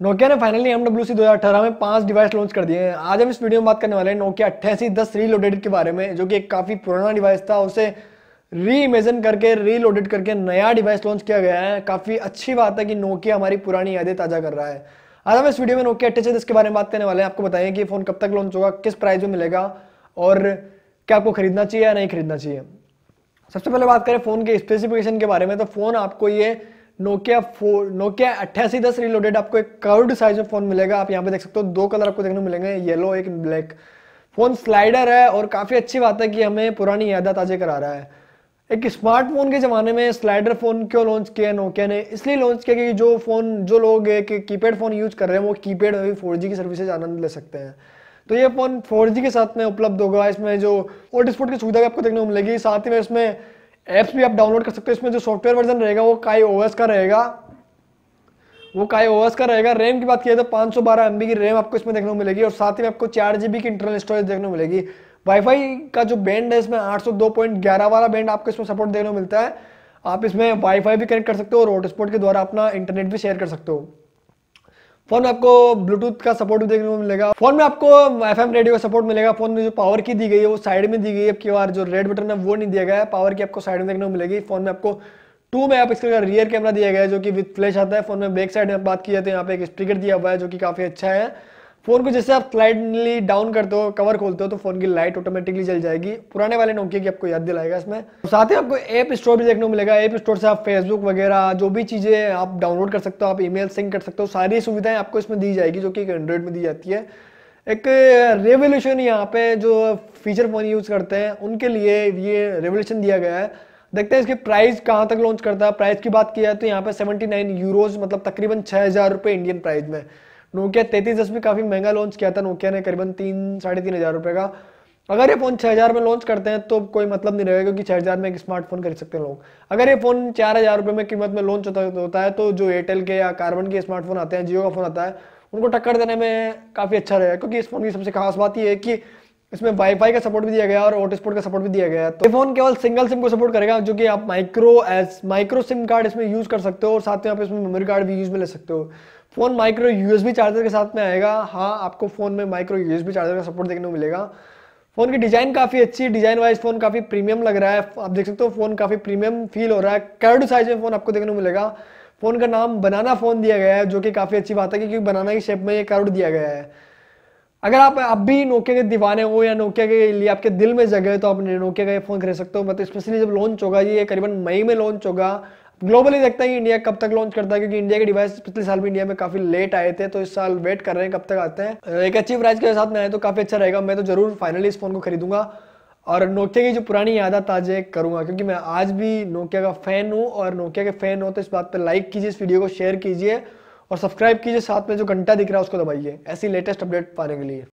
Nokia ने finally M W C दो में पाँच डिवाइस लॉन्च कर दिए हैं। आज हम इस वीडियो में बात करने वाले हैं नोकिया अट्ठासी, दस रीलोडेड के बारे में, जो कि एक काफ़ी पुराना डिवाइस था। उसे री इमेजन करके रीलोडेड करके नया डिवाइस लॉन्च किया गया है। काफ़ी अच्छी बात है कि नोकिया हमारी पुरानी यादें ताज़ा कर रहा है। आज हम इस वीडियो में नोकिया अट्ठासी, दस के बारे में बात करने वाले हैं। आपको बताएँ कि फ़ोन कब तक लॉन्च होगा, किस प्राइस में मिलेगा, और क्या आपको खरीदना चाहिए या नहीं खरीदना चाहिए। सबसे पहले बात करें फ़ोन के स्पेसिफिकेशन के बारे में तो फ़ोन आपको ये नोकिया फोर नोकिया अट्ठासी दस रिलोडेड आपको एक कर्व्ड साइज़ में फ़ोन मिलेगा। आप यहाँ पे देख सकते हो, दो कलर आपको देखने को मिलेंगे येलो एक ब्लैक फ़ोन स्लाइडर है और काफ़ी अच्छी बात है कि हमें पुरानी यादा ताजे करा रहा है। एक स्मार्टफ़ोन के जमाने में स्लाइडर फ़ोन क्यों लॉन्च किया? है नोकिया ने इसलिए लॉन्च किया कि जो फ़ोन जो लोग एक कीपैड फ़ोन यूज़ कर रहे हैं, वो कीपैड में भी फोर की सर्विसेज़ आनंद ले सकते हैं। तो ये फ़ोन फोर के साथ में उपलब्ध होगा। इसमें जो हॉटस्पॉट की सुविधा आपको देखने को मिलेगी। साथ ही में इसमें एप्स भी आप डाउनलोड कर सकते हो। इसमें जो सॉफ्टवेयर वर्जन रहेगा, वो काई ओएस का रहेगा। वो काई ओएस का रहेगा। रैम की बात किया तो 512 सौ की रैम आपको इसमें देखने को मिलेगी और साथ ही में आपको चार जीबी की इंटरनल स्टोरेज देखने को मिलेगी। वाईफाई का जो बैंड है, इसमें 802.11 वाला बैंड आपको इसमें सपोर्ट देखने को मिलता है। आप इसमें वाईफाई भी कनेक्ट कर सकते हो और हॉटस्पॉट के द्वारा अपना इंटरनेट भी शेयर कर सकते हो। फ़ोन में आपको ब्लूटूथ का सपोर्ट भी देखने को मिलेगा। फ़ोन में आपको एफएम रेडियो का सपोर्ट मिलेगा। फ़ोन में जो पावर की दी गई है, वो साइड में दी गई है। आपकी बार जो रेड बटन है, वो नहीं दिया गया है। पावर की आपको साइड में देखने को मिलेगी। फ़ोन में आपको टू में आप का रियर कैमरा दिया गया है, जो कि विद फ्लैश आता है। फ़ोन में बैक साइड में बात की जाती है यहाँ पे एक स्पीकर दिया हुआ है, जो कि काफ़ी अच्छा है। फ़ोन को जैसे आप स्लाइडली डाउन करते हो कवर खोलते हो तो फ़ोन की लाइट ऑटोमेटिकली जल जाएगी। पुराने वाले नोकिया की आपको याद दिलाएगा इसमें। तो साथ ही आपको ऐप स्टोर भी देखने को मिलेगा। ऐप स्टोर से आप फेसबुक वगैरह, जो भी चीज़ें आप डाउनलोड कर सकते हो, आप ईमेल सिंक कर सकते हो, सारी सुविधाएँ आपको इसमें दी जाएगी, जो कि एंड्रॉइड में दी जाती है। एक रेवोल्यूशन यहाँ पे जो फीचर फ़ोन यूज़ करते हैं, उनके लिए ये रेवोल्यूशन दिया गया है। देखते हैं इसकी प्राइस कहाँ तक लॉन्च करता है। प्राइस की बात की जाए तो यहाँ पे 79 यूरोज मतलब तकरीबन छह हज़ार रुपए इंडियन प्राइस में। नोकिया तैतीस दस भी काफ़ी महँगा लॉन्च किया था नोकिया ने करीबन तीन, साढ़े तीन हज़ार रुपये का। अगर ये फ़ोन छह हज़ार में लॉन्च करते हैं तो कोई मतलब नहीं रहेगा क्योंकि छह हज़ार में एक स्मार्टफ़ोन खरीद सकते हैं लोग। अगर ये फ़ोन चार हज़ार रुपए में कीमत में लॉन्च होता है तो जो एयरटेल के या कार्बन के स्मार्टफ़ोन आते हैं जियो का फ़ोन आता है, उनको टक्कर देने में काफ़ी अच्छा रहेगा, क्योंकि इस फ़ोन की सबसे खास बात यह है कि इसमें वाईफाई का सपोर्ट भी दिया गया और हॉटस्पॉट का सपोर्ट भी दिया गया। है तो फ़ोन केवल सिंगल सिम को सपोर्ट करेगा, जो कि आप micro S micro SIM card इसमें यूज़ कर सकते हो और साथ में आप इसमें मेमोरी कार्ड भी यूज़ में ले सकते हो। फ़ोन माइक्रो यूएसबी चार्जर के साथ में आएगा। हाँ आपको फ़ोन में माइक्रो यूएसबी चार्जर का सपोर्ट देखने को मिलेगा। फ़ोन की डिज़ाइन काफ़ी अच्छी डिज़ाइन वाइज फ़ोन काफ़ी प्रीमियम लग रहा है। आप देख सकते हो फ़ोन काफ़ी प्रीमियम फील हो रहा है। कर्ड साइज़ में फ़ोन आपको देखने को मिलेगा। फ़ोन का नाम बनाना फ़ोन दिया गया है, जो कि काफ़ी अच्छी बात है क्योंकि बनाना की शेप में ये कर्ड दिया गया है। अगर आप अब भी नोकिया के दीवाने हो या नोकिया के लिए आपके दिल में जगह है तो आप नोकिया का ये फ़ोन खरीद सकते हो। मतलब स्पेशली जब लॉन्च होगा, ये करीबन मई में लॉन्च होगा। ग्लोबली देखते हैं इंडिया कब तक लॉन्च करता है, क्योंकि इंडिया के डिवाइस पिछले साल भी इंडिया में काफ़ी लेट आए थे तो इस साल वेट कर रहे हैं कब तक आते हैं। एक अच्छी प्राइस के साथ में आए तो काफ़ी अच्छा रहेगा। मैं तो ज़रूर फाइनली इस फ़ोन को खरीदूँगा। और नोकिया की जो पुरानी यादा ताजे करूँगा, क्योंकि मैं आज भी नोकिया का फ़ैन हूँ। और नोकिया के फ़ैन हो तो इस बात पर लाइक कीजिए, इस वीडियो को शेयर कीजिए। और सब्सक्राइब कीजिए साथ में जो घंटा दिख रहा है उसको दबाइए। ऐसी लेटेस्ट अपडेट पाने के लिए।